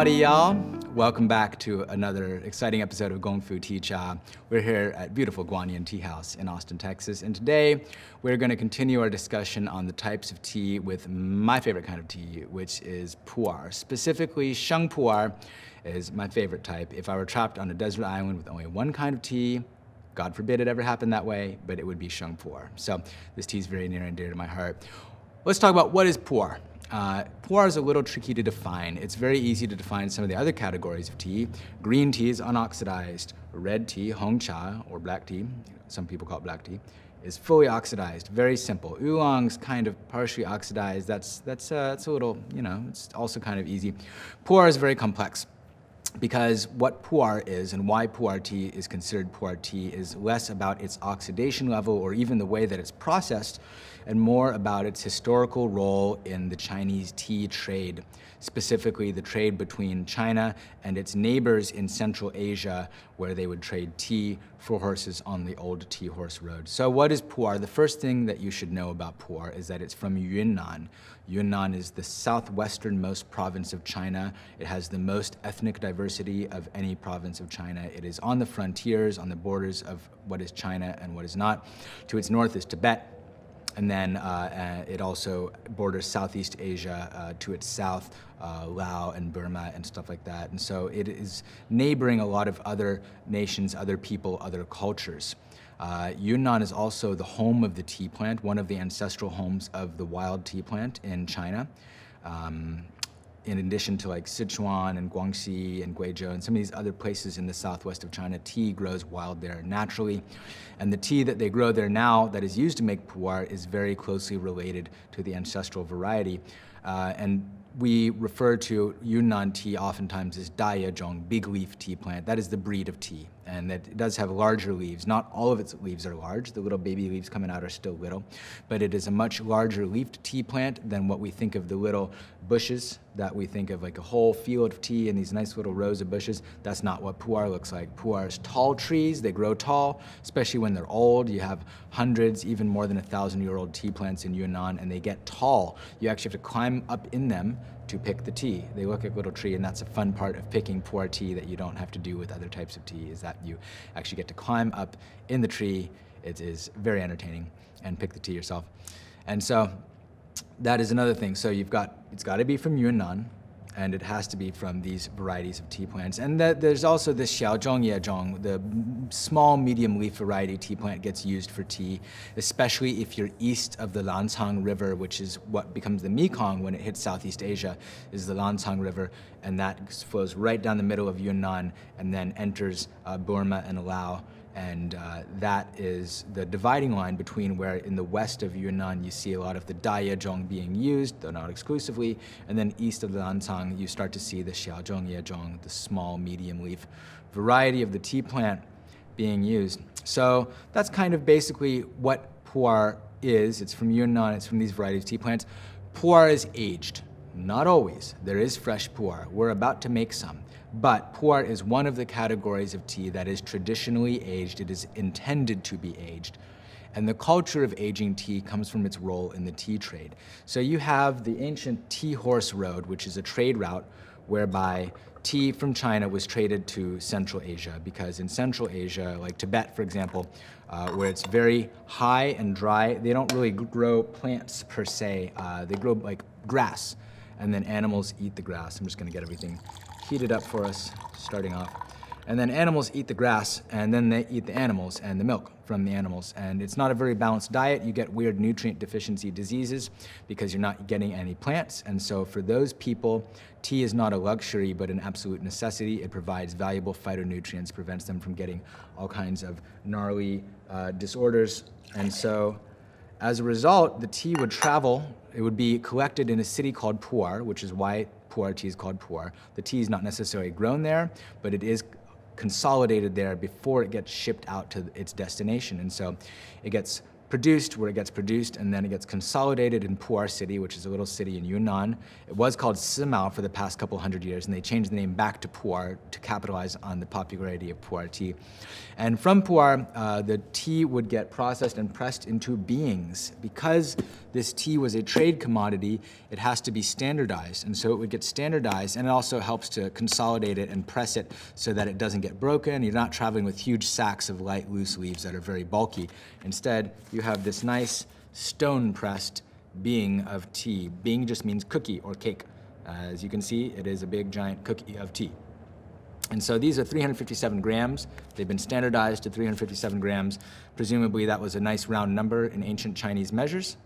Howdy, y'all. Welcome back to another exciting episode of Gong Fu Tea Cha. We're here at beautiful Guanyin Tea House in Austin, Texas, and today we're going to continue our discussion on the types of tea with my favorite kind of tea, which is pu'er. Specifically, sheng pu'er is my favorite type. If I were trapped on a desert island with only one kind of tea, God forbid it ever happened that way, but it would be sheng pu'er. So this tea is very near and dear to my heart. Let's talk about what is pu'er. Uh, pu'er is a little tricky to define. It's very easy to define some of the other categories of tea. Green tea is unoxidized. Red tea, hong cha, or black tea, some people call it black tea, is fully oxidized. Very simple. Oolong's kind of partially oxidized. That's, that's, uh, that's a little, you know, it's also kind of easy. Pu'er is very complex because what pu'er is and why pu'er tea is considered pu'er tea is less about its oxidation level or even the way that it's processed and more about its historical role in the Chinese tea trade, specifically the trade between China and its neighbors in Central Asia, where they would trade tea for horses on the old tea horse road. So, what is pu'er? The first thing that you should know about pu'er is that it's from Yunnan. Yunnan is the southwesternmost province of China. It has the most ethnic diversity of any province of China. It is on the frontiers, on the borders of what is China and what is not. To its north is Tibet and then uh, uh, it also borders Southeast Asia uh, to its south, uh, Laos and Burma and stuff like that. And so it is neighboring a lot of other nations, other people, other cultures. Uh, Yunnan is also the home of the tea plant, one of the ancestral homes of the wild tea plant in China. Um, in addition to like Sichuan and Guangxi and Guizhou and some of these other places in the southwest of China, tea grows wild there naturally. And the tea that they grow there now that is used to make pu'er is very closely related to the ancestral variety. Uh, and we refer to Yunnan tea oftentimes as Dayezhong, big leaf tea plant. That is the breed of tea and that it does have larger leaves. Not all of its leaves are large. The little baby leaves coming out are still little, but it is a much larger leafed tea plant than what we think of the little bushes that we think of like a whole field of tea and these nice little rows of bushes. That's not what pu'er looks like. Pu'er is tall trees. They grow tall, especially when they're old. You have hundreds, even more than a thousand year old tea plants in Yunnan, and they get tall. You actually have to climb up in them to pick the tea. They look like a little tree, and that's a fun part of picking pu'er tea that you don't have to do with other types of tea, is that you actually get to climb up in the tree. It is very entertaining and pick the tea yourself. And so that is another thing. So you've got, it's got to be from Yunnan, and it has to be from these varieties of tea plants. And there's also this Xiaozhong Yezhong, the small medium leaf variety tea plant gets used for tea, especially if you're east of the Lancang River, which is what becomes the Mekong when it hits Southeast Asia, is the Lancang River, and that flows right down the middle of Yunnan and then enters uh, Burma and Laos and uh, that is the dividing line between where in the west of Yunnan you see a lot of the Dayezhong being used, though not exclusively, and then east of the Lancang you start to see the Xiaozhong Yezhong, the small medium leaf variety of the tea plant being used. So that's kind of basically what pu'er is. It's from Yunnan, it's from these varieties of tea plants. Pu'er is aged. Not always. There is fresh pu'er. We're about to make some. But pu'er is one of the categories of tea that is traditionally aged. It is intended to be aged. And the culture of aging tea comes from its role in the tea trade. So you have the ancient tea horse road, which is a trade route whereby tea from China was traded to Central Asia because in Central Asia, like Tibet, for example, uh, where it's very high and dry, they don't really grow plants per se. Uh, they grow like grass, and then animals eat the grass. I'm just going to get everything heated up for us, starting off. And then animals eat the grass, and then they eat the animals and the milk from the animals. And it's not a very balanced diet. You get weird nutrient deficiency diseases because you're not getting any plants. And so, for those people, tea is not a luxury but an absolute necessity. It provides valuable phytonutrients, prevents them from getting all kinds of gnarly uh, disorders. And so, as a result, the tea would travel. It would be collected in a city called Pu'er, which is why pu'er tea is called pu'er. The tea is not necessarily grown there, but it is consolidated there before it gets shipped out to its destination. And so it gets produced where it gets produced, and then it gets consolidated in Pu'er City, which is a little city in Yunnan. It was called Simao for the past couple hundred years, and they changed the name back to Pu'er to capitalize on the popularity of Pu'er tea. And from Pu'er, uh, the tea would get processed and pressed into bings. Because this tea was a trade commodity, it has to be standardized. And so it would get standardized, and it also helps to consolidate it and press it so that it doesn't get broken. You're not traveling with huge sacks of light, loose leaves that are very bulky. Instead, you have this nice stone pressed bing of tea. Bing just means cookie or cake. Uh, as you can see, it is a big giant cookie of tea. And so these are 357 grams. They've been standardized to 357 grams. Presumably that was a nice round number in ancient Chinese measures.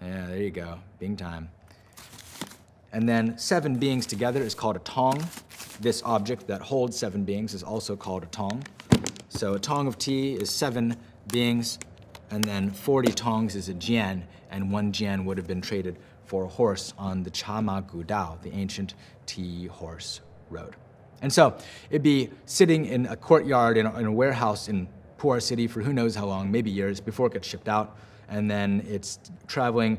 Yeah, there you go, Bing time. And then seven bings together is called a tong. This object that holds seven bings is also called a tong. So a tong of tea is seven bings, and then 40 tongs is a jian, and one jian would have been traded for a horse on the Chama Gu Dao, the ancient tea horse road. And so it'd be sitting in a courtyard in a, in a warehouse in Pu'er City for who knows how long, maybe years, before it gets shipped out. And then it's traveling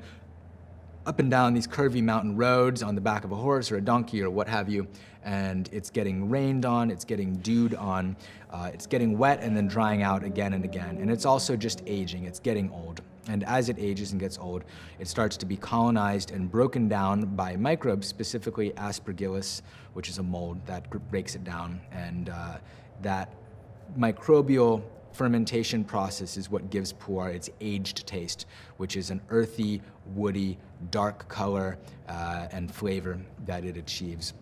up and down these curvy mountain roads on the back of a horse or a donkey or what have you, and it's getting rained on, it's getting dewed on, uh, it's getting wet and then drying out again and again. And it's also just aging, it's getting old. And as it ages and gets old, it starts to be colonized and broken down by microbes, specifically Aspergillus, which is a mold that breaks it down. And uh, that microbial fermentation process is what gives pu'er its aged taste, which is an earthy, woody, dark color uh, and flavor that it achieves.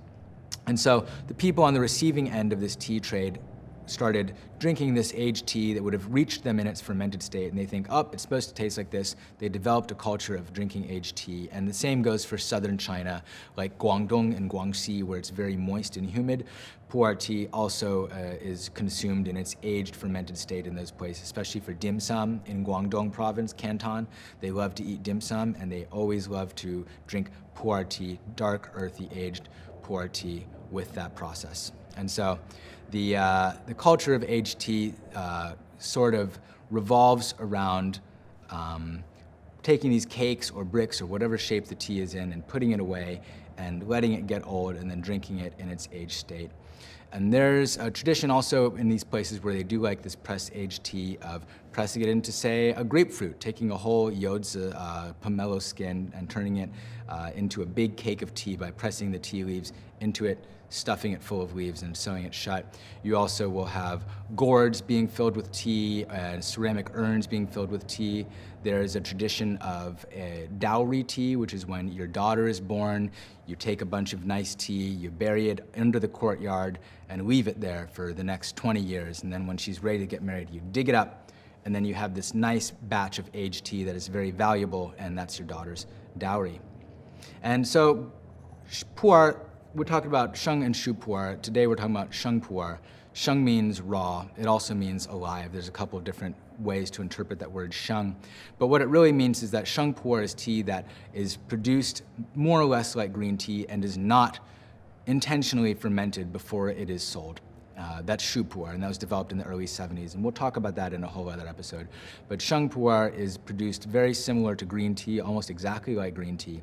And so the people on the receiving end of this tea trade started drinking this aged tea that would have reached them in its fermented state, and they think, oh, it's supposed to taste like this. They developed a culture of drinking aged tea. And the same goes for southern China, like Guangdong and Guangxi, where it's very moist and humid. Pu'er tea also uh, is consumed in its aged fermented state in those places, especially for dim sum in Guangdong province, Canton. They love to eat dim sum, and they always love to drink pu'er tea, dark, earthy, aged pu'er tea with that process. And so the, uh, the culture of aged tea uh, sort of revolves around um, taking these cakes or bricks or whatever shape the tea is in and putting it away and letting it get old and then drinking it in its aged state. And there's a tradition also in these places where they do like this pressed aged tea of pressing it into, say, a grapefruit, taking a whole youzi uh, pomelo skin and turning it uh, into a big cake of tea by pressing the tea leaves into it, stuffing it full of leaves and sewing it shut. You also will have gourds being filled with tea, and ceramic urns being filled with tea. There is a tradition of a dowry tea, which is when your daughter is born, you take a bunch of nice tea, you bury it under the courtyard, and leave it there for the next 20 years. And then when she's ready to get married, you dig it up, and then you have this nice batch of aged tea that is very valuable, and that's your daughter's dowry. And so, pu'er we're talking about sheng and shu pu'er. Today we're talking about sheng pu'er. Sheng means raw. It also means alive. There's a couple of different ways to interpret that word sheng. But what it really means is that sheng pu'er is tea that is produced more or less like green tea and is not intentionally fermented before it is sold. Uh, that's shu pu'er, and that was developed in the early 70s. And we'll talk about that in a whole other episode. But sheng pu'er is produced very similar to green tea, almost exactly like green tea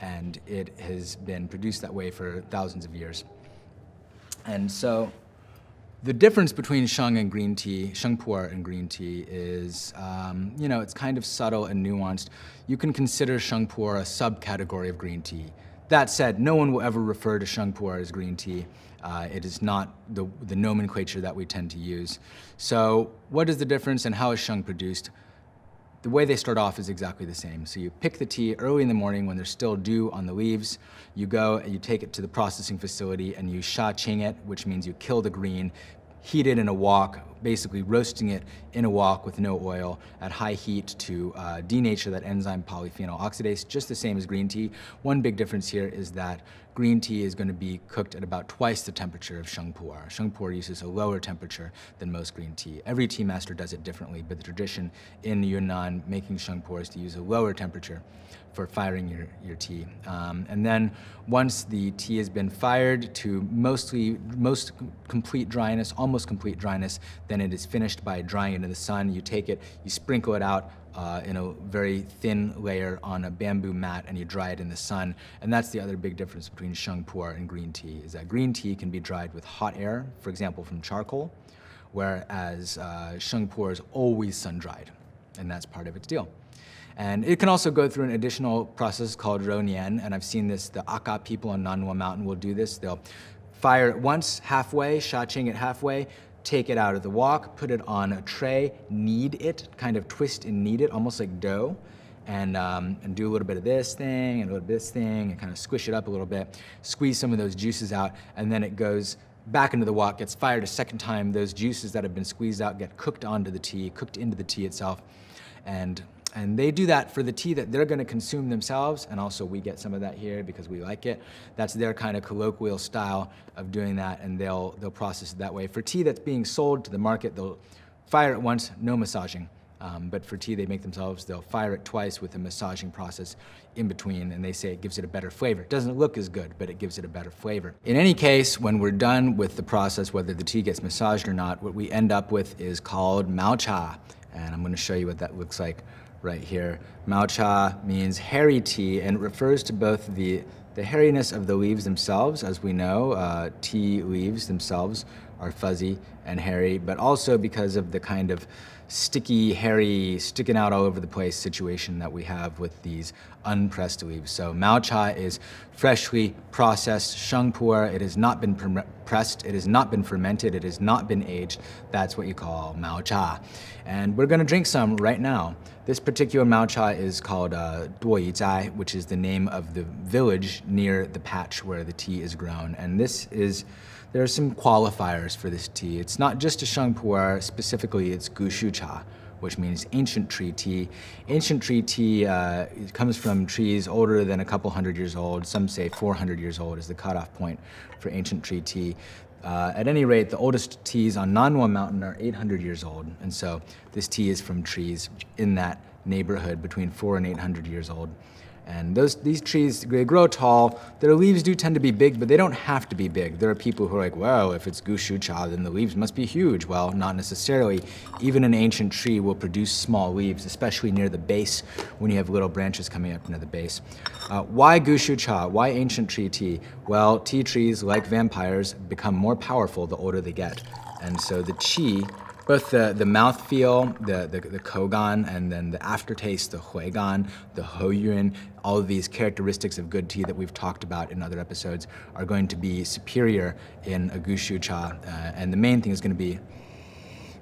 and it has been produced that way for thousands of years. And so the difference between sheng and green tea, sheng pu'er and green tea is, um, you know, it's kind of subtle and nuanced. You can consider sheng pu'er a subcategory of green tea. That said, no one will ever refer to sheng pu'er as green tea. Uh, it is not the, the nomenclature that we tend to use. So what is the difference and how is sheng produced? The way they start off is exactly the same. So you pick the tea early in the morning when there's still dew on the leaves. You go and you take it to the processing facility and you sha qing it, which means you kill the green, heat it in a wok, basically roasting it in a wok with no oil at high heat to uh, denature that enzyme polyphenol oxidase, just the same as green tea. One big difference here is that green tea is going to be cooked at about twice the temperature of sheng pu'er. Sheng pu'er uses a lower temperature than most green tea. Every tea master does it differently, but the tradition in Yunnan making sheng pu'er is to use a lower temperature for firing your, your tea. Um, and then once the tea has been fired to mostly, most complete dryness, almost complete dryness, then it is finished by drying it in the sun. You take it, you sprinkle it out uh, in a very thin layer on a bamboo mat and you dry it in the sun. And that's the other big difference between sheng pu'er and green tea, is that green tea can be dried with hot air, for example, from charcoal, whereas uh, sheng pu'er is always sun-dried, and that's part of its deal. And it can also go through an additional process called rounian, and I've seen this, the Aka people on Nannuo Mountain will do this. They'll fire it once, halfway, shaching it halfway, take it out of the wok, put it on a tray, knead it, kind of twist and knead it, almost like dough, and, um, and do a little bit of this thing and a little bit of this thing, and kind of squish it up a little bit, squeeze some of those juices out, and then it goes back into the wok, gets fired a second time. Those juices that have been squeezed out get cooked onto the tea, cooked into the tea itself, and and they do that for the tea that they're going to consume themselves, and also we get some of that here because we like it. That's their kind of colloquial style of doing that, and they'll they'll process it that way. For tea that's being sold to the market, they'll fire it once, no massaging. Um, but for tea they make themselves, they'll fire it twice with a massaging process in between, and they say it gives it a better flavor. It doesn't look as good, but it gives it a better flavor. In any case, when we're done with the process, whether the tea gets massaged or not, what we end up with is called mao cha, and I'm going to show you what that looks like right here. Mao cha means hairy tea and refers to both the, the hairiness of the leaves themselves, as we know, uh, tea leaves themselves are fuzzy and hairy, but also because of the kind of sticky, hairy, sticking out all over the place situation that we have with these unpressed leaves. So Mao Cha is freshly processed sheng pu'er. It has not been pressed, it has not been fermented, it has not been aged. That's what you call Mao Cha. And we're gonna drink some right now. This particular Mao Cha is called uh, which is the name of the village near the patch where the tea is grown. And this is there are some qualifiers for this tea. It's not just a sheng pu'er, specifically it's gushu cha, which means ancient tree tea. Ancient tree tea uh, comes from trees older than a couple hundred years old. Some say 400 years old is the cutoff point for ancient tree tea. Uh, at any rate, the oldest teas on Nannuo Mountain are 800 years old, and so this tea is from trees in that neighborhood between four and 800 years old. And those, these trees, they grow tall. Their leaves do tend to be big, but they don't have to be big. There are people who are like, well, if it's Gushu Cha, then the leaves must be huge. Well, not necessarily. Even an ancient tree will produce small leaves, especially near the base when you have little branches coming up near the base. Uh, why Gushu Cha? Why ancient tree tea? Well, tea trees, like vampires, become more powerful the older they get. And so the qi both the, the mouthfeel, the, the, the kougan, and then the aftertaste, the huigan, the hoyuan, all of these characteristics of good tea that we've talked about in other episodes are going to be superior in a gushu cha. Uh, and the main thing is going to be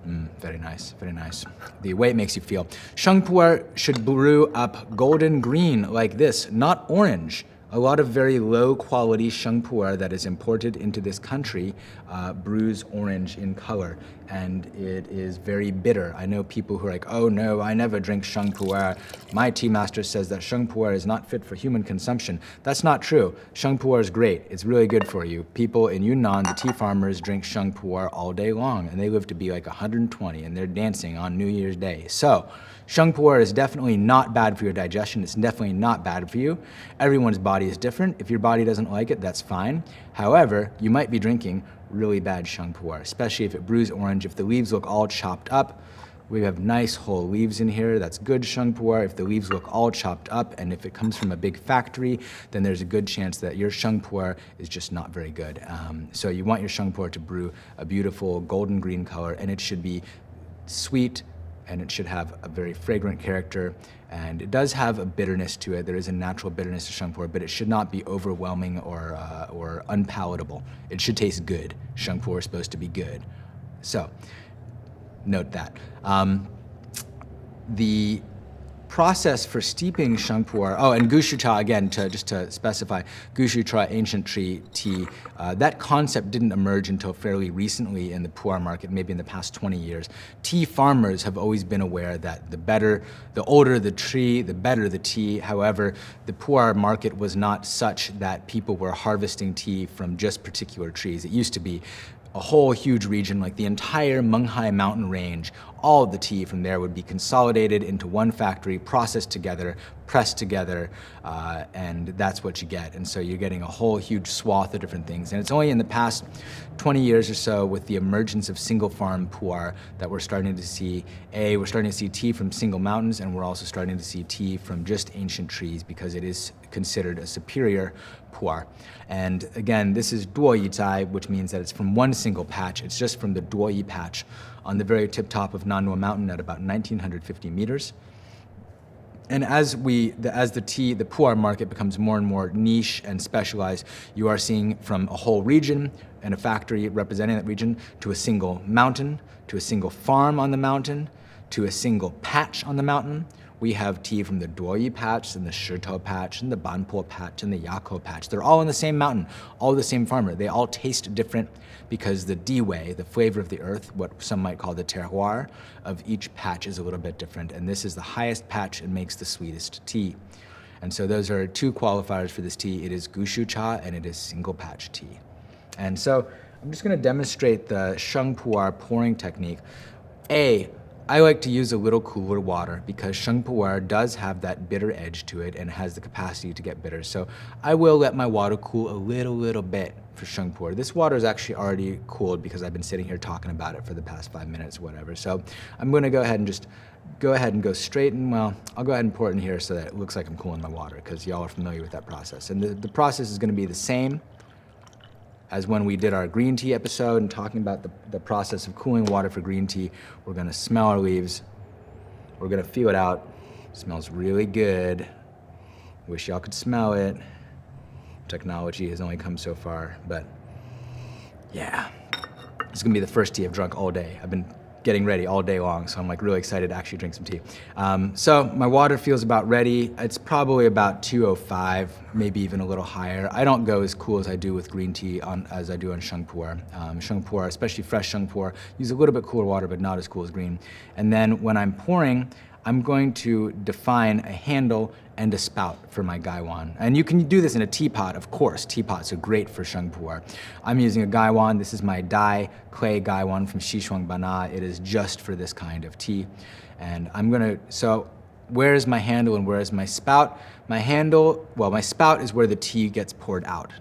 Mm, very nice, very nice. The way it makes you feel. Sheng pu'er should brew up golden green like this, not orange a lot of very low quality sheng pu'er that is imported into this country uh, brews orange in color and it is very bitter. I know people who are like, oh no, I never drink sheng pu'er. My tea master says that sheng pu'er is not fit for human consumption. That's not true. Sheng pu'er is great. It's really good for you. People in Yunnan, the tea farmers, drink sheng pu'er all day long and they live to be like 120 and they're dancing on New Year's Day. So, Sheng pu'er is definitely not bad for your digestion. It's definitely not bad for you. Everyone's body is different. If your body doesn't like it, that's fine. However, you might be drinking really bad sheng pu'er, especially if it brews orange. If the leaves look all chopped up, we have nice whole leaves in here. That's good sheng pu'er. If the leaves look all chopped up and if it comes from a big factory, then there's a good chance that your sheng pu'er is just not very good. Um, so you want your sheng pu'er to brew a beautiful golden green color and it should be sweet, and it should have a very fragrant character. And it does have a bitterness to it. There is a natural bitterness to sheng pu'er, but it should not be overwhelming or, uh, or unpalatable. It should taste good. Sheng pu'er is supposed to be good. So, note that. Um, the process for steeping sheng pu'er, oh, and gushu cha again, to, just to specify, gushu cha, ancient tree tea, uh, that concept didn't emerge until fairly recently in the pu'er market, maybe in the past 20 years. Tea farmers have always been aware that the better, the older the tree, the better the tea. However, the pu'er market was not such that people were harvesting tea from just particular trees. It used to be a whole huge region, like the entire Menghai mountain range, all of the tea from there would be consolidated into one factory, processed together, pressed together, uh, and that's what you get. And so you're getting a whole huge swath of different things. And it's only in the past 20 years or so with the emergence of single farm pu'er that we're starting to see, A, we're starting to see tea from single mountains, and we're also starting to see tea from just ancient trees because it is considered a superior pu'er. And again, this is duoyi zai, which means that it's from one single patch. It's just from the duoyi patch on the very tip top of Nannuo Mountain at about 1950 meters. And as we, the, as the tea, the pu'er market becomes more and more niche and specialized, you are seeing from a whole region and a factory representing that region to a single mountain, to a single farm on the mountain, to a single patch on the mountain, we have tea from the Duoyi patch and the Shito patch and the Banpo patch and the Yako patch. They're all in the same mountain, all the same farmer. They all taste different because the diwei, the flavor of the earth, what some might call the terroir of each patch is a little bit different. And this is the highest patch and makes the sweetest tea. And so those are two qualifiers for this tea. It is gushu cha and it is single patch tea. And so I'm just gonna demonstrate the sheng pu'er pouring technique. A, I like to use a little cooler water because Sheng Pu'er does have that bitter edge to it and has the capacity to get bitter. So I will let my water cool a little, little bit for Sheng Pu'er. This water is actually already cooled because I've been sitting here talking about it for the past five minutes, whatever. So I'm gonna go ahead and just go ahead and go straight and well, I'll go ahead and pour it in here so that it looks like I'm cooling my water because y'all are familiar with that process. And the, the process is gonna be the same as when we did our green tea episode and talking about the, the process of cooling water for green tea. We're gonna smell our leaves. We're gonna feel it out. It smells really good. Wish y'all could smell it. Technology has only come so far, but yeah. It's gonna be the first tea I've drunk all day. I've been getting ready all day long, so I'm like really excited to actually drink some tea. Um, so my water feels about ready. It's probably about 205, maybe even a little higher. I don't go as cool as I do with green tea on, as I do on Sheng Pu'er. Um, Sheng Pu'er, especially fresh Sheng Pu'er, use a little bit cooler water, but not as cool as green. And then when I'm pouring, I'm going to define a handle and a spout for my gaiwan. And you can do this in a teapot, of course. Teapots are great for sheng pu'er. I'm using a gaiwan. This is my dai clay gaiwan from Xishuangbanna. It is just for this kind of tea. And I'm gonna, so where is my handle and where is my spout? My handle, well, my spout is where the tea gets poured out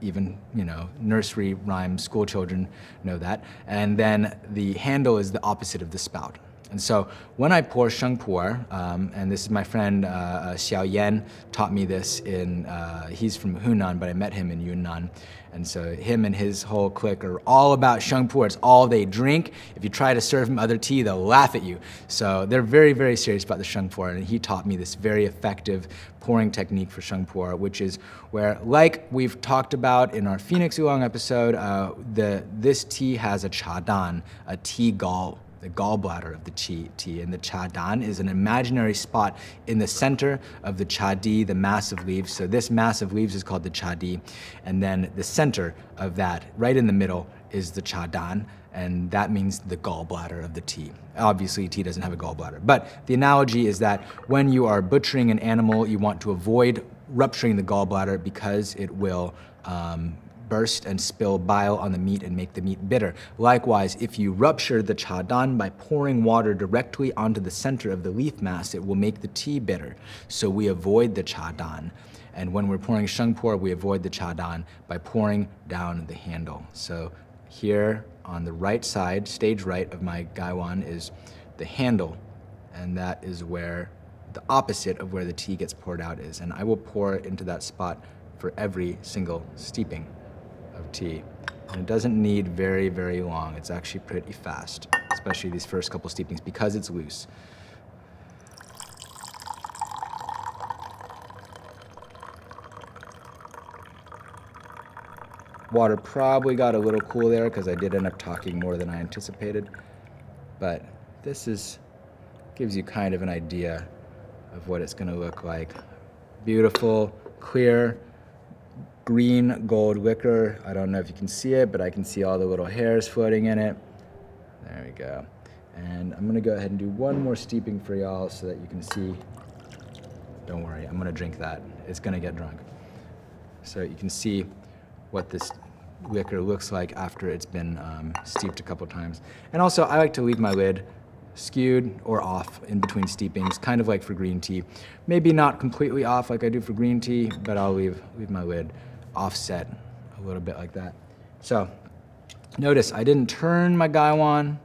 even you know nursery rhyme school children know that and then the handle is the opposite of the spout and so when I pour Sheng Pu'er, um, and this is my friend uh, uh, Xiao Yan taught me this in, uh, he's from Hunan, but I met him in Yunnan. And so him and his whole clique are all about Sheng Pu'er. It's all they drink. If you try to serve them other tea, they'll laugh at you. So they're very, very serious about the Sheng Pu'er. And he taught me this very effective pouring technique for Sheng Pu'er, which is where, like we've talked about in our Phoenix Oolong episode, uh, the, this tea has a chadan, a tea gall the gallbladder of the chi tea. And the chadan is an imaginary spot in the center of the chadi, the mass of leaves. So this mass of leaves is called the chadi. And then the center of that, right in the middle, is the chadan. And that means the gallbladder of the tea. Obviously, tea doesn't have a gallbladder. But the analogy is that when you are butchering an animal, you want to avoid rupturing the gallbladder because it will um, burst and spill bile on the meat and make the meat bitter. Likewise, if you rupture the chadan by pouring water directly onto the center of the leaf mass, it will make the tea bitter. So we avoid the chadan. And when we're pouring sheng pu'er, we avoid the chadan by pouring down the handle. So here on the right side, stage right of my gaiwan is the handle, and that is where the opposite of where the tea gets poured out is. And I will pour into that spot for every single steeping of tea. And it doesn't need very, very long. It's actually pretty fast, especially these first couple steepings because it's loose. Water probably got a little cool there because I did end up talking more than I anticipated. But this is gives you kind of an idea of what it's going to look like. Beautiful, clear, green gold liquor. I don't know if you can see it, but I can see all the little hairs floating in it. There we go. And I'm gonna go ahead and do one more steeping for y'all so that you can see. Don't worry, I'm gonna drink that. It's gonna get drunk. So you can see what this liquor looks like after it's been um, steeped a couple times. And also, I like to leave my lid skewed or off in between steepings, kind of like for green tea. Maybe not completely off like I do for green tea, but I'll leave, leave my lid offset a little bit like that. So notice I didn't turn my gaiwan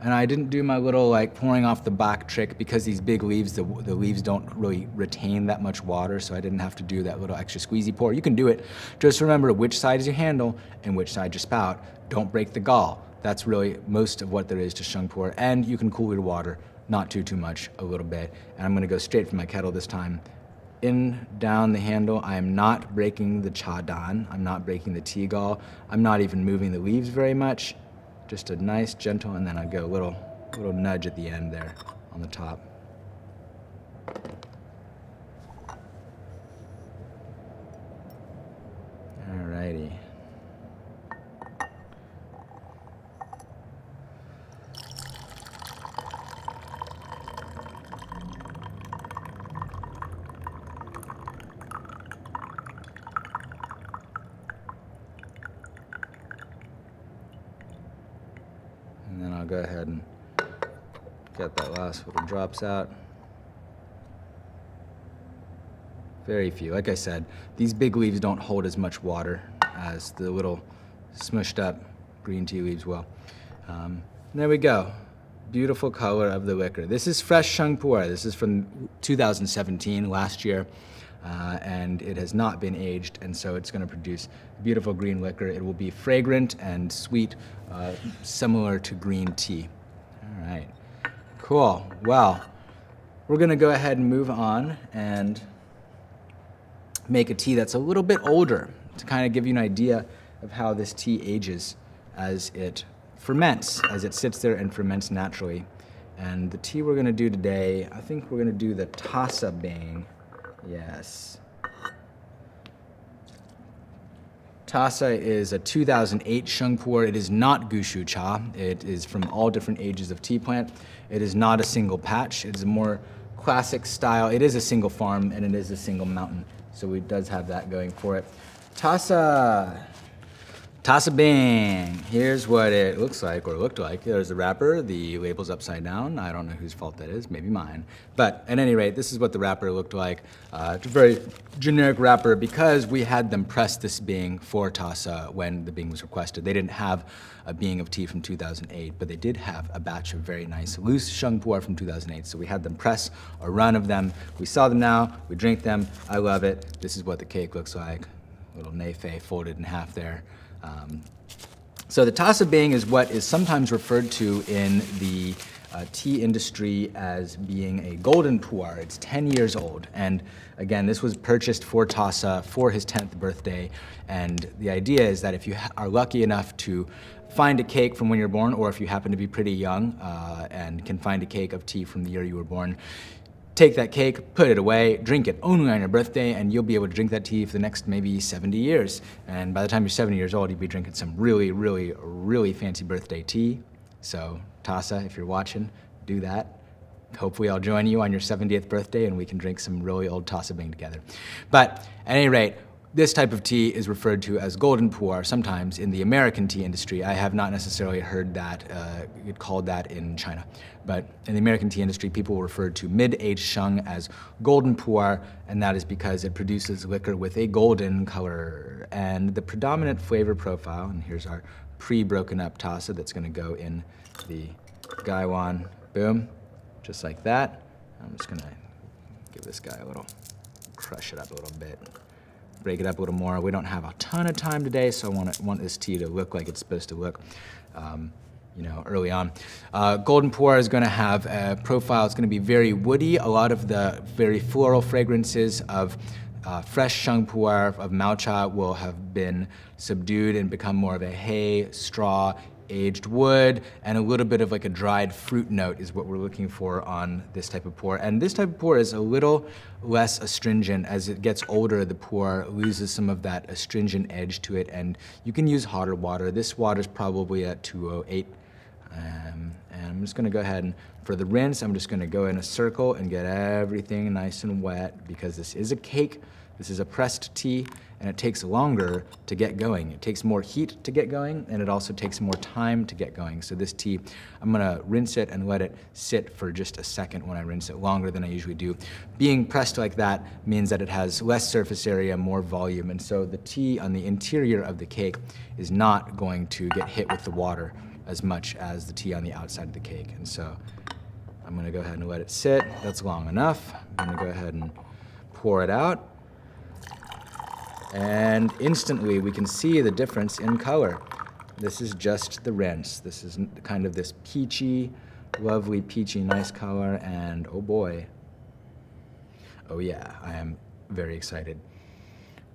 and I didn't do my little like pouring off the back trick because these big leaves, the, the leaves don't really retain that much water, so I didn't have to do that little extra squeezy pour. You can do it. Just remember which side is your handle and which side your spout. Don't break the gall. That's really most of what there is to sheng pu'er. And you can cool your water, not too, too much, a little bit. And I'm gonna go straight from my kettle this time. In, down the handle, I am not breaking the cha dan. I'm not breaking the tea gall. I'm not even moving the leaves very much. Just a nice gentle, and then I go a little, little nudge at the end there on the top. Alrighty. And then I'll go ahead and get that last little drops out. Very few. Like I said, these big leaves don't hold as much water as the little smushed up green tea leaves will. Um, there we go. Beautiful color of the liquor. This is fresh Sheng Pu'er. This is from 2017, last year. Uh, and it has not been aged, and so it's going to produce beautiful green liquor. It will be fragrant and sweet, uh, similar to green tea. All right, cool. Well, we're going to go ahead and move on and make a tea that's a little bit older to kind of give you an idea of how this tea ages as it ferments, as it sits there and ferments naturally. And the tea we're going to do today, I think we're going to do the Tasa Bing. Yes. Tasa is a 2008 Sheng Pu'er. It is not Gushu Cha. It is from all different ages of tea plant. It is not a single patch. It is a more classic style. It is a single farm and it is a single mountain. So it does have that going for it. Tasa. Tasa Bing. Here's what it looks like or looked like. There's the wrapper. The label's upside down. I don't know whose fault that is. Maybe mine. But at any rate, this is what the wrapper looked like. Uh, it's a very generic wrapper because we had them press this Bing for Tasa when the Bing was requested. They didn't have a Bing of tea from 2008, but they did have a batch of very nice loose Sheng Pu'er from 2008. So we had them press a run of them. We saw them now. We drink them. I love it. This is what the cake looks like. Little neifei folded in half there. Um, so the Tasa Bing is what is sometimes referred to in the uh, tea industry as being a golden pu'er. It's 10 years old. And again, this was purchased for Tasa for his 10th birthday. And the idea is that if you are lucky enough to find a cake from when you're born, or if you happen to be pretty young uh, and can find a cake of tea from the year you were born, take that cake, put it away, drink it only on your birthday, and you'll be able to drink that tea for the next maybe 70 years. And by the time you're 70 years old, you'll be drinking some really, really, really fancy birthday tea. So, Tasa, if you're watching, do that. Hopefully, I'll join you on your 70th birthday and we can drink some really old Tasa Bing together. But at any rate, this type of tea is referred to as golden pu'er sometimes in the American tea industry. I have not necessarily heard that uh, called that in China. But in the American tea industry, people refer to mid-aged sheng as golden pu'er, and that is because it produces liquor with a golden color. And the predominant flavor profile, and here's our pre-broken up tasa that's gonna go in the gaiwan. Boom, just like that. I'm just gonna give this guy a little, crush it up a little bit break it up a little more. We don't have a ton of time today, so I want, to, want this tea to look like it's supposed to look. Um, you know, early on. Uh, Golden Pu'er is going to have a profile. It's going to be very woody. A lot of the very floral fragrances of uh, fresh Sheng Pu'er of Maocha will have been subdued and become more of a hay, straw, aged wood, and a little bit of like a dried fruit note is what we're looking for on this type of pu'er. And this type of pu'er is a little less astringent. As it gets older, the pu'er loses some of that astringent edge to it, and you can use hotter water. This water is probably at 208 Um, and I'm just gonna go ahead and, for the rinse, I'm just gonna go in a circle and get everything nice and wet because this is a cake, this is a pressed tea, and it takes longer to get going. It takes more heat to get going, and it also takes more time to get going. So this tea, I'm gonna rinse it and let it sit for just a second when I rinse it, longer than I usually do. Being pressed like that means that it has less surface area, more volume, and so the tea on the interior of the cake is not going to get hit with the water as much as the tea on the outside of the cake. And so I'm gonna go ahead and let it sit. That's long enough. I'm gonna go ahead and pour it out and instantly we can see the difference in color. This is just the rinse. This is kind of this peachy, lovely peachy, nice color, and oh boy. Oh yeah, I am very excited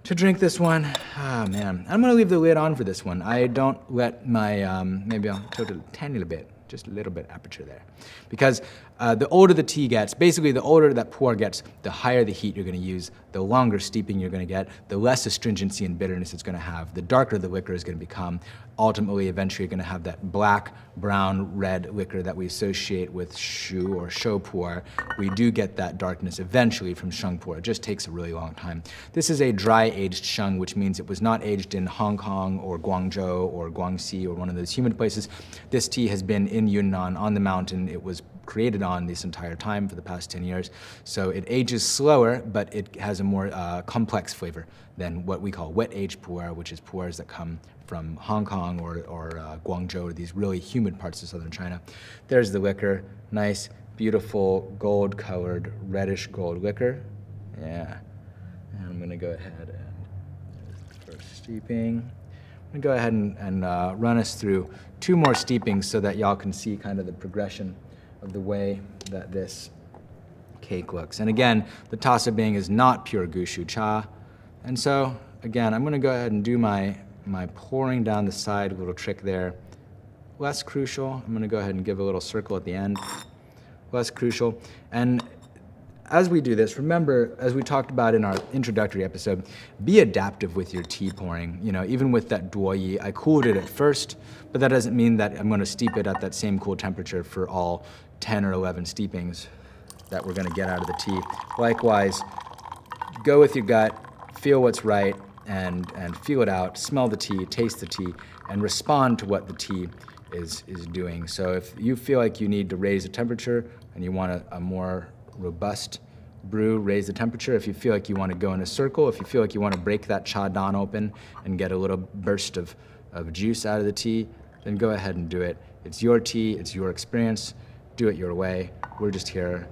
to drink this one. Ah, man. I'm gonna leave the lid on for this one. I don't let my, um, maybe I'll tilt it a tiny little bit just a little bit aperture there. Because uh, the older the tea gets, basically the older that pu'er gets, the higher the heat you're gonna use, the longer steeping you're gonna get, the less astringency and bitterness it's gonna have, the darker the liquor is gonna become. Ultimately, eventually you're gonna have that black, brown, red liquor that we associate with shu or shou pu'er. We do get that darkness eventually from sheng pu'er. It just takes a really long time. This is a dry aged sheng, which means it was not aged in Hong Kong or Guangzhou or Guangxi or one of those humid places. This tea has been in Yunnan on the mountain. It was created on this entire time for the past 10 years. So it ages slower, but it has a more uh, complex flavor than what we call wet aged pu'er, which is pu'ers that come from Hong Kong or, or uh, Guangzhou, or these really humid parts of southern China. There's the liquor, nice, beautiful, gold colored, reddish gold liquor. Yeah. And I'm gonna go ahead and first steeping. I'm gonna go ahead and, and uh, run us through two more steepings so that y'all can see kind of the progression of the way that this cake looks. And again, the Tasa Bing is not pure Gushu cha. And so, again, I'm gonna go ahead and do my, my pouring down the side little trick there. Less crucial, I'm gonna go ahead and give a little circle at the end. Less crucial. And as we do this, remember, as we talked about in our introductory episode, be adaptive with your tea pouring. You know, even with that duoyi, I cooled it at first, but that doesn't mean that I'm gonna steep it at that same cool temperature for all 10 or 11 steepings that we're gonna get out of the tea. Likewise, go with your gut, feel what's right, and, and feel it out, smell the tea, taste the tea, and respond to what the tea is, is doing. So if you feel like you need to raise the temperature and you want a, a more robust brew, raise the temperature. If you feel like you want to go in a circle, if you feel like you want to break that cha dan open and get a little burst of, of juice out of the tea, then go ahead and do it. It's your tea, it's your experience do it your way. We're just here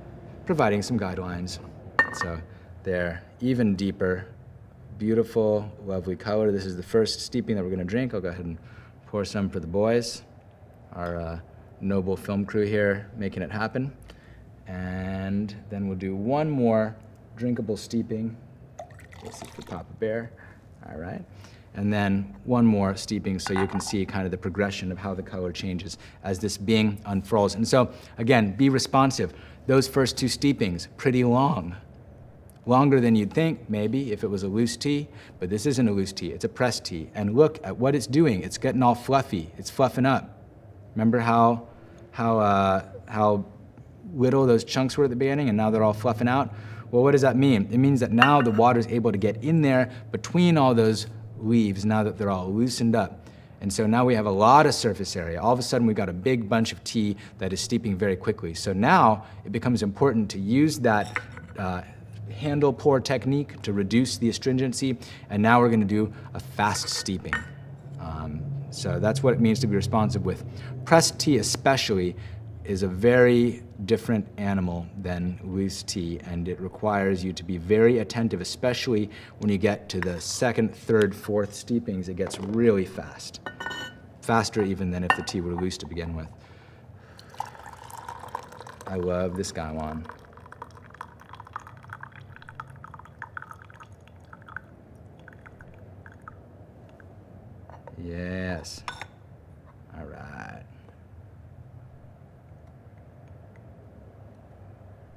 providing some guidelines. So they're even deeper, beautiful, lovely color. This is the first steeping that we're gonna drink. I'll go ahead and pour some for the boys, our uh, noble film crew here making it happen. And then we'll do one more drinkable steeping. This is for Papa Bear. All right and then one more steeping so you can see kind of the progression of how the color changes as this bing unfurls. And so, again, be responsive. Those first two steepings, pretty long. Longer than you'd think, maybe, if it was a loose tea, but this isn't a loose tea, it's a pressed tea. And look at what it's doing. It's getting all fluffy, it's fluffing up. Remember how, how, uh, how little those chunks were at the beginning and now they're all fluffing out? Well, what does that mean? It means that now the water is able to get in there between all those leaves now that they're all loosened up. And so now we have a lot of surface area. All of a sudden, we've got a big bunch of tea that is steeping very quickly. So now it becomes important to use that uh, handle pour technique to reduce the astringency. And now we're going to do a fast steeping. Um, so that's what it means to be responsive with pressed tea, especially is a very different animal than loose tea, and it requires you to be very attentive, especially when you get to the second, third, fourth steepings. It gets really fast, faster even than if the tea were loose to begin with. I love this gaiwan. Yes. All right.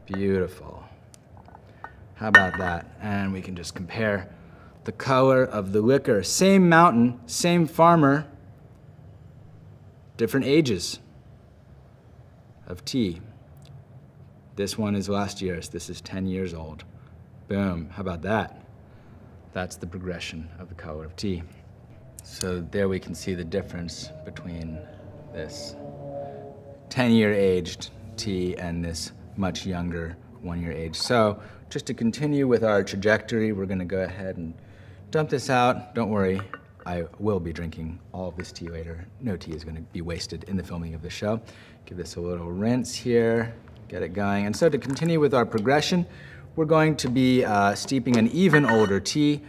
Beautiful. How about that? And we can just compare the color of the liquor. Same mountain, same farmer, different ages. of tea. This one is last year's. This is 10 years old. Boom. How about that? That's the progression of the color of tea. So there we can see the difference between this 10 year aged tea and this much younger one year age. So just to continue with our trajectory, we're gonna go ahead and dump this out. Don't worry, I will be drinking all of this tea later. No tea is gonna be wasted in the filming of the show. Give this a little rinse here, get it going. And so to continue with our progression, we're going to be uh, steeping an even older tea.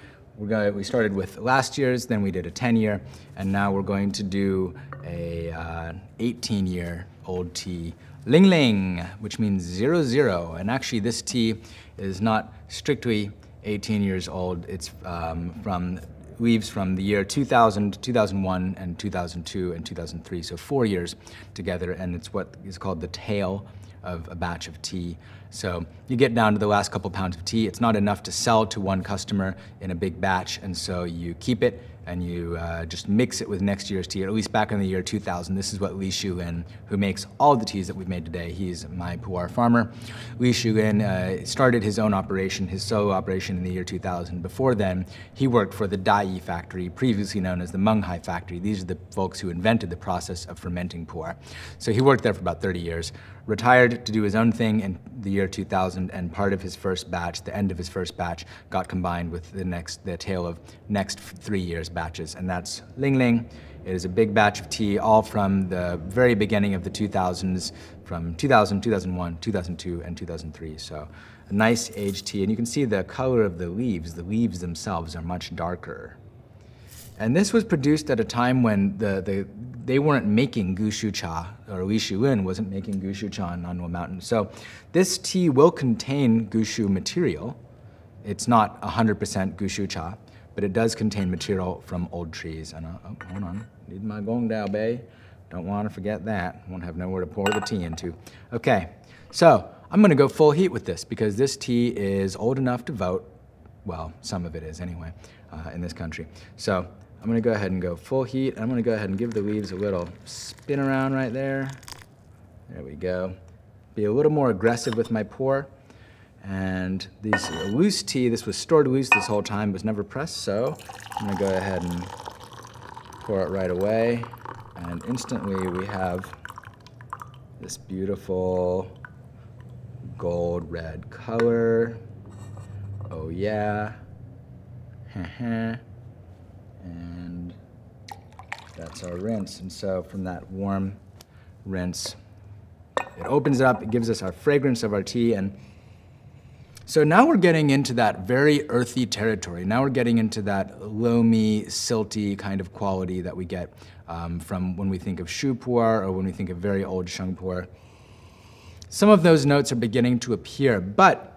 Going we started with last year's, then we did a 10 year, and now we're going to do a uh, 18 year old tea, Ling Ling, which means zero zero. And actually this tea is not strictly 18 years old. It's um, from leaves from the year 2000, 2001, and 2002 and 2003, so four years together, and it's what is called the tail of a batch of tea. So you get down to the last couple pounds of tea. It's not enough to sell to one customer in a big batch, and so you keep it and you uh, just mix it with next year's tea, at least back in the year 2000. This is what Li Shulin, who makes all the teas that we've made today, he's my pu'er farmer. Li Shulin uh, started his own operation, his solo operation in the year 2000. Before then, he worked for the Dai factory, previously known as the Menghai factory. These are the folks who invented the process of fermenting pu'er. So he worked there for about 30 years, retired to do his own thing in the year 2000, and part of his first batch, the end of his first batch, got combined with the next, the tail of next three years batches, and that's Ling Ling. It is a big batch of tea, all from the very beginning of the 2000s, from 2000, 2001, 2002, and 2003. So a nice aged tea, and you can see the color of the leaves. The leaves themselves are much darker. And this was produced at a time when the, the, they weren't making Gushu cha, or Li Shulin wasn't making Gushu cha on Nannuo Mountain. So this tea will contain Gushu material. It's not 100% Gushu cha, but it does contain material from old trees. And uh, oh, hold on, need my gong dao bei. Don't want to forget that. Won't have nowhere to pour the tea into. Okay, so I'm going to go full heat with this because this tea is old enough to vote. Well, some of it is anyway, uh, in this country. So I'm gonna go ahead and go full heat. I'm gonna go ahead and give the leaves a little spin around right there. There we go. Be a little more aggressive with my pour. And these loose tea, this was stored loose this whole time, was never pressed, so I'm gonna go ahead and pour it right away. And instantly we have this beautiful gold red color. Oh yeah. and that's our rinse. And so from that warm rinse, it opens up, it gives us our fragrance of our tea, and so now we're getting into that very earthy territory. Now we're getting into that loamy, silty kind of quality that we get um, from when we think of shu pu'er or when we think of very old sheng pu'er. Some of those notes are beginning to appear, but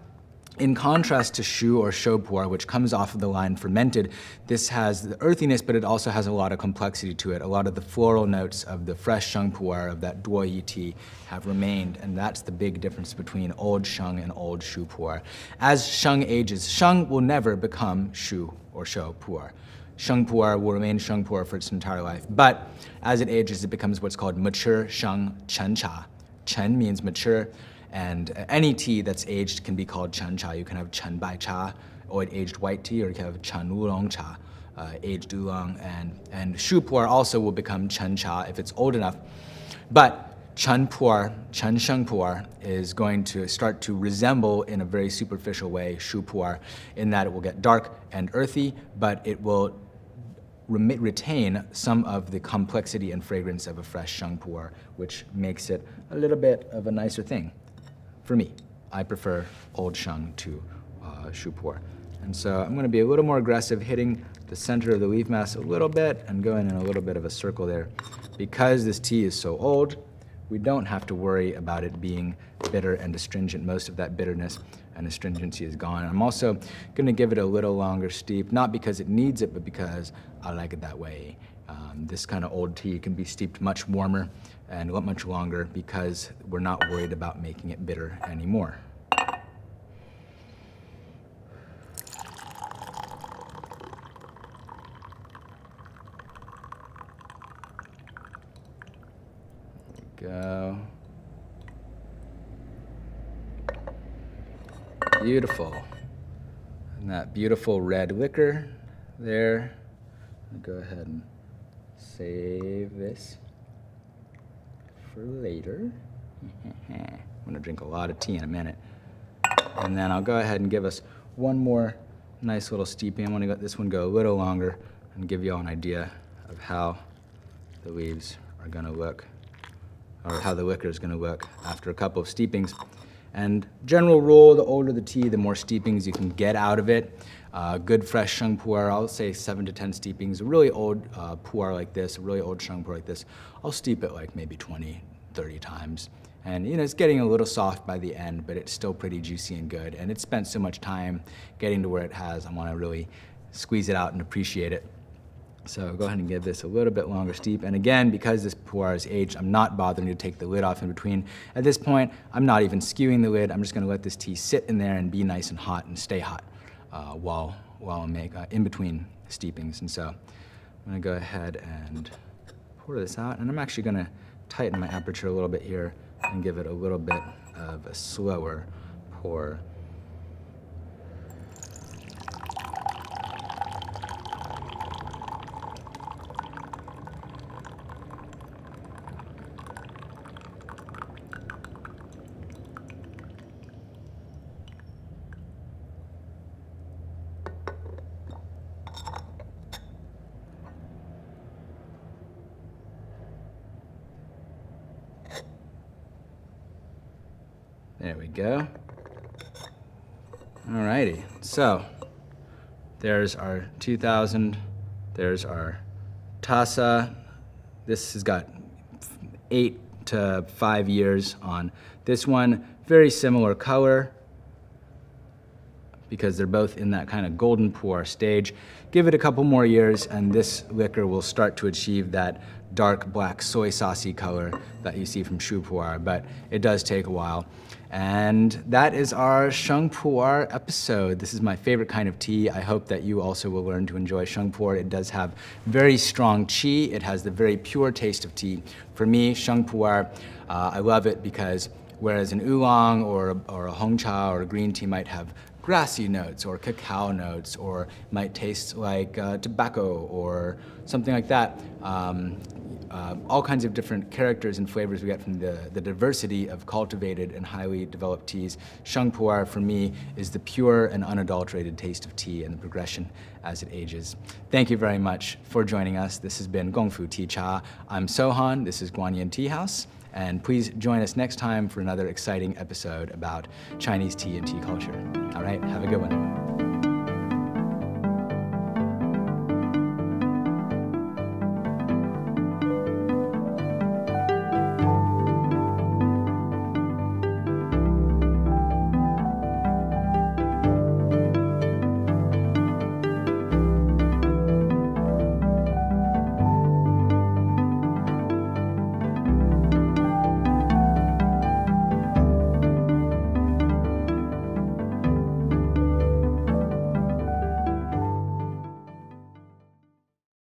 in contrast to shu or shou pu'er, which comes off of the line fermented, this has the earthiness, but it also has a lot of complexity to it. A lot of the floral notes of the fresh sheng pu'er, of that duoyi tea, have remained, and that's the big difference between old sheng and old shu pu'er. As sheng ages, sheng will never become shu or shou pu'er. Sheng pu'er will remain sheng pu'er for its entire life, but as it ages, it becomes what's called mature sheng chen cha. Chen means mature, and any tea that's aged can be called chen cha. You can have chen bai cha, or aged white tea, or you can have chen oolong cha, uh, aged oolong. And, and shu pu'er also will become chen cha if it's old enough. But chen pu'er, chen sheng pu'er, is going to start to resemble in a very superficial way shu pu'er in that it will get dark and earthy, but it will retain some of the complexity and fragrance of a fresh sheng pu'er, which makes it a little bit of a nicer thing for me, I prefer Old Sheng to uh, Shu pu'er. And so I'm going to be a little more aggressive, hitting the center of the leaf mass a little bit and going in a little bit of a circle there. Because this tea is so old, we don't have to worry about it being bitter and astringent. Most of that bitterness and astringency is gone. I'm also going to give it a little longer steep, not because it needs it, but because I like it that way. Um, this kind of old tea can be steeped much warmer and not much longer because we're not worried about making it bitter anymore. go. Beautiful. And that beautiful red liquor there. I'll go ahead and save this for later. I'm gonna drink a lot of tea in a minute. And then I'll go ahead and give us one more nice little steeping. I'm gonna let this one go a little longer and give you all an idea of how the leaves are gonna look, or how the liquor is gonna look after a couple of steepings. And general rule, the older the tea, the more steepings you can get out of it. Uh, good fresh sheng pu'er, I'll say seven to 10 steepings. A really old uh, pu'er like this, a really old sheng pu'er like this, I'll steep it like maybe 20, 30 times. And you know, it's getting a little soft by the end, but it's still pretty juicy and good. And it's spent so much time getting to where it has, I wanna really squeeze it out and appreciate it. So go ahead and give this a little bit longer steep. And again, because this pu'er is aged, I'm not bothering to take the lid off in between. At this point, I'm not even skewing the lid. I'm just gonna let this tea sit in there and be nice and hot and stay hot uh, while, while I make, uh, in between steepings. And so I'm gonna go ahead and pour this out. And I'm actually gonna tighten my aperture a little bit here and give it a little bit of a slower pour. There we go. Alrighty, so there's our 2000, there's our Tasa. This has got eight to five years on this one. Very similar color because they're both in that kind of golden pu'er stage. Give it a couple more years and this liquor will start to achieve that dark black soy saucy color that you see from Shu Pu'er, but it does take a while. And that is our Sheng Pu'er episode. This is my favorite kind of tea. I hope that you also will learn to enjoy Sheng Pu'er. It does have very strong qi. It has the very pure taste of tea. For me, Sheng Pu'er, uh, I love it because whereas an oolong or a, or a hong cha or a green tea might have grassy notes or cacao notes or might taste like uh, tobacco or something like that. Um, uh, all kinds of different characters and flavors we get from the, the diversity of cultivated and highly developed teas. Sheng Pu'er, for me, is the pure and unadulterated taste of tea and the progression as it ages. Thank you very much for joining us. This has been Gongfu Tea Cha. I'm Sohan. This is Guanyin Tea House. And please join us next time for another exciting episode about Chinese tea and tea culture. All right, have a good one.